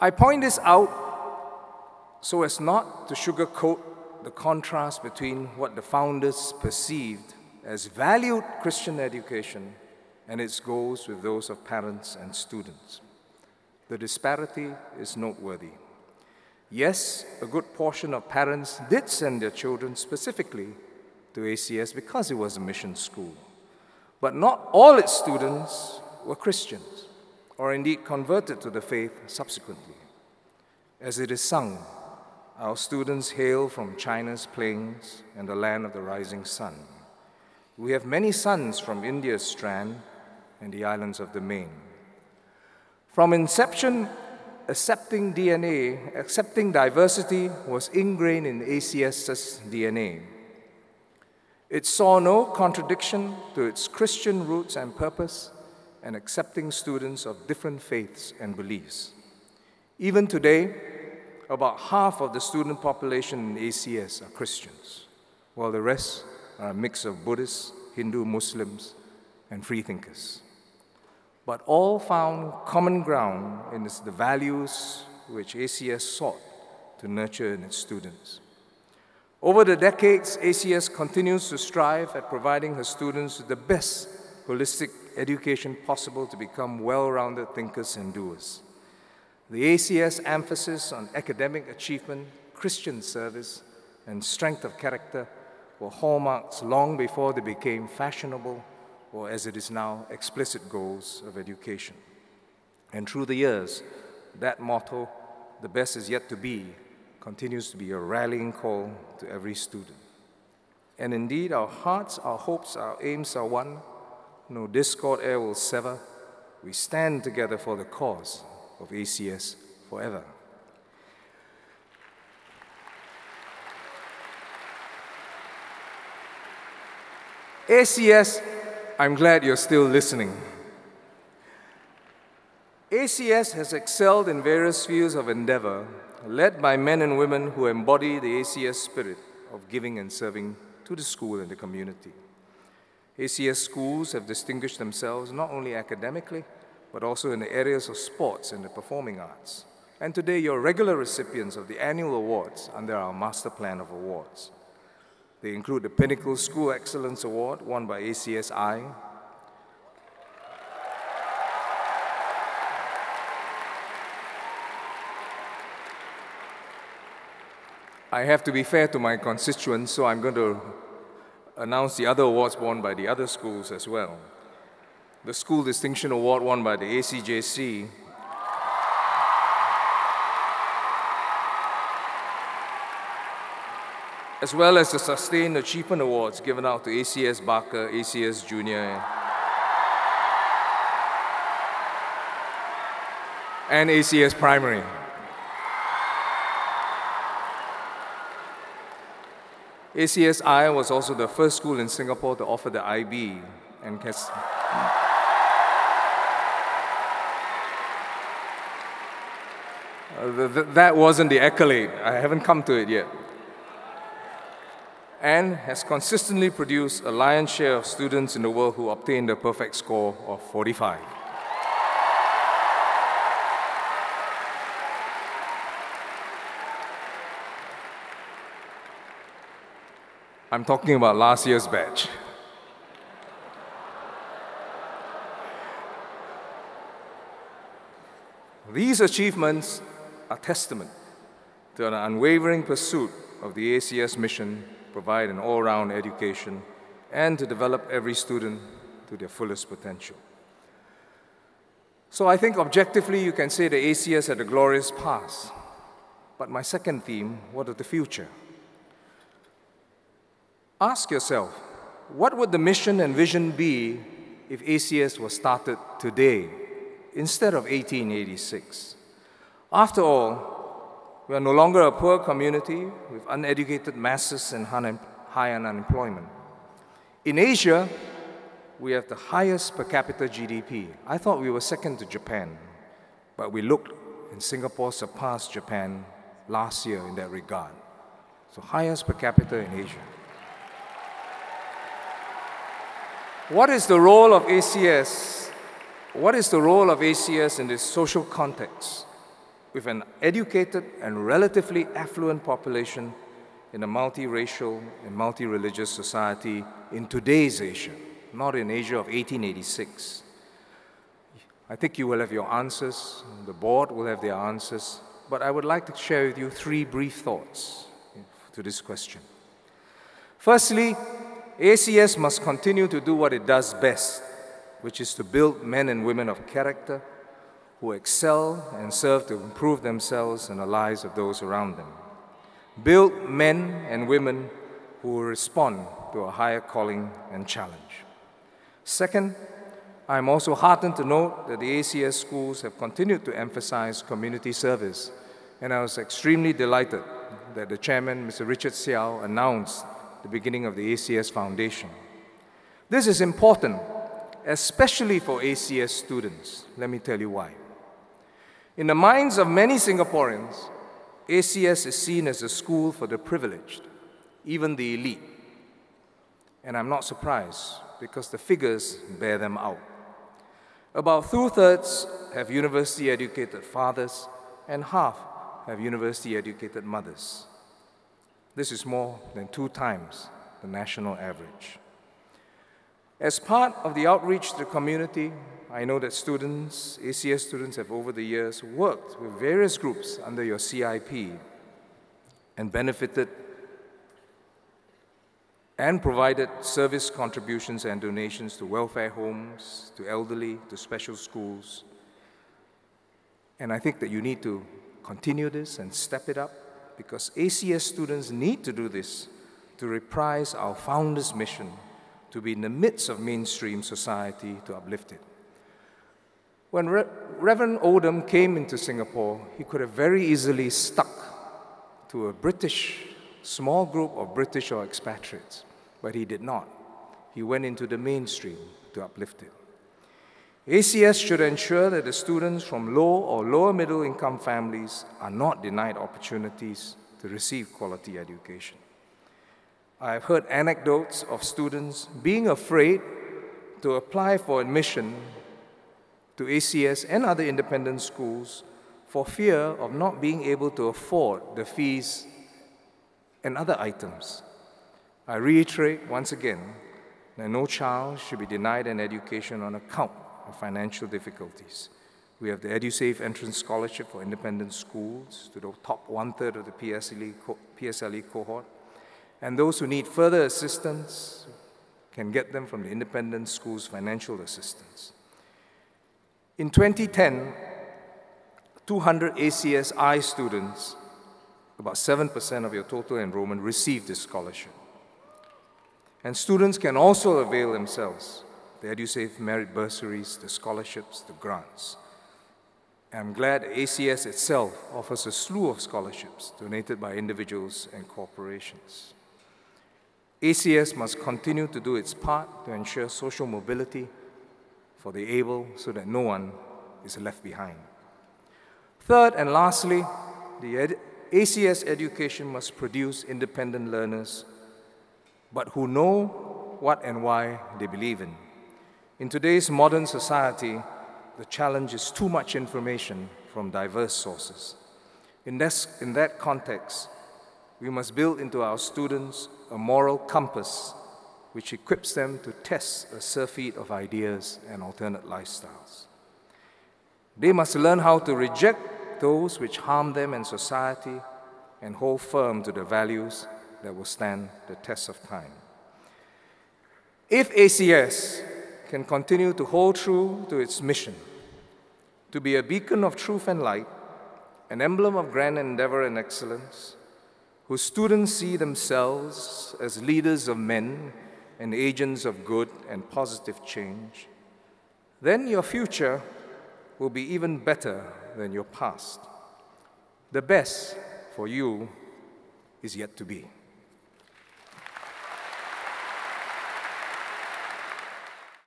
I point this out so as not to sugarcoat the contrast between what the founders perceived as valued Christian education and its goals with those of parents and students. The disparity is noteworthy. Yes, a good portion of parents did send their children specifically to ACS because it was a mission school. But not all its students were Christians, or indeed converted to the faith subsequently. As it is sung, our students hail from China's plains and the land of the rising sun. We have many sons from India's strand and the islands of the main. From inception, accepting DNA, accepting diversity was ingrained in ACS's DNA. It saw no contradiction to its Christian roots and purpose and accepting students of different faiths and beliefs. Even today, about half of the student population in ACS are Christians, while the rest are a mix of Buddhists, Hindu, Muslims, and freethinkers. But all found common ground in the values which ACS sought to nurture in its students. Over the decades, ACS continues to strive at providing her students with the best holistic education possible to become well rounded thinkers and doers. The ACS emphasis on academic achievement, Christian service, and strength of character were hallmarks long before they became fashionable or, as it is now, explicit goals of education. And through the years, that motto, the best is yet to be, continues to be a rallying call to every student. And indeed, our hearts, our hopes, our aims are one. No discord e'er will sever. We stand together for the cause of ACS forever. ACS, I'm glad you're still listening. ACS has excelled in various fields of endeavor led by men and women who embody the ACS spirit of giving and serving to the school and the community. ACS schools have distinguished themselves not only academically, but also in the areas of sports and the performing arts. And today, you're regular recipients of the annual awards under our master plan of awards. They include the Pinnacle School Excellence Award, won by ACSI, I have to be fair to my constituents, so I'm going to announce the other awards won by the other schools as well. The School Distinction Award won by the ACJC. As well as the Sustained Achievement Awards given out to ACS Barker, ACS Junior, and ACS Primary. ACSI was also the first school in Singapore to offer the IB and has, uh, that wasn't the accolade. I haven't come to it yet. And has consistently produced a lion's share of students in the world who obtain the perfect score of 45. I'm talking about last year's batch. These achievements are testament to an unwavering pursuit of the ACS mission provide an all-round education and to develop every student to their fullest potential. So I think objectively you can say the ACS had a glorious past. But my second theme, what of the future? Ask yourself, what would the mission and vision be if ACS was started today instead of 1886? After all, we are no longer a poor community with uneducated masses and high unemployment. In Asia, we have the highest per capita GDP. I thought we were second to Japan, but we looked and Singapore surpassed Japan last year in that regard. So highest per capita in Asia. What is the role of ACS? What is the role of ACS in this social context? with an educated and relatively affluent population in a multiracial and multi-religious society in today's Asia, not in Asia of 1886. I think you will have your answers, the board will have their answers, but I would like to share with you three brief thoughts to this question. Firstly, ACS must continue to do what it does best, which is to build men and women of character who excel and serve to improve themselves and the lives of those around them. Build men and women who will respond to a higher calling and challenge. Second, I am also heartened to note that the ACS schools have continued to emphasize community service, and I was extremely delighted that the chairman, Mr. Richard Seow, announced the beginning of the ACS Foundation. This is important, especially for ACS students. Let me tell you why. In the minds of many Singaporeans, ACS is seen as a school for the privileged, even the elite. And I'm not surprised because the figures bear them out. About two thirds have university educated fathers, and half have university educated mothers. This is more than two times the national average. As part of the outreach to the community, I know that students, ACS students, have over the years worked with various groups under your CIP and benefited and provided service contributions and donations to welfare homes, to elderly, to special schools. And I think that you need to continue this and step it up because ACS students need to do this to reprise our founder's mission to be in the midst of mainstream society to uplift it. When Re Reverend Oldham came into Singapore, he could have very easily stuck to a British, small group of British or expatriates. But he did not. He went into the mainstream to uplift it. ACS should ensure that the students from low or lower middle income families are not denied opportunities to receive quality education. I have heard anecdotes of students being afraid to apply for admission to ACS and other independent schools for fear of not being able to afford the fees and other items. I reiterate once again that no child should be denied an education on account financial difficulties. We have the EduSave Entrance Scholarship for independent schools to the top one third of the PSLE, co PSLE cohort. And those who need further assistance can get them from the independent schools financial assistance. In 2010, 200 ACSI students, about 7% of your total enrollment, received this scholarship. And students can also avail themselves the EduSave merit bursaries, the scholarships, the grants. I'm glad ACS itself offers a slew of scholarships donated by individuals and corporations. ACS must continue to do its part to ensure social mobility for the able so that no one is left behind. Third and lastly, the ed ACS education must produce independent learners but who know what and why they believe in. In today's modern society, the challenge is too much information from diverse sources. In, this, in that context, we must build into our students a moral compass which equips them to test a surfeit of ideas and alternate lifestyles. They must learn how to reject those which harm them and society and hold firm to the values that will stand the test of time. If ACS can continue to hold true to its mission, to be a beacon of truth and light, an emblem of grand endeavor and excellence, whose students see themselves as leaders of men and agents of good and positive change, then your future will be even better than your past. The best for you is yet to be.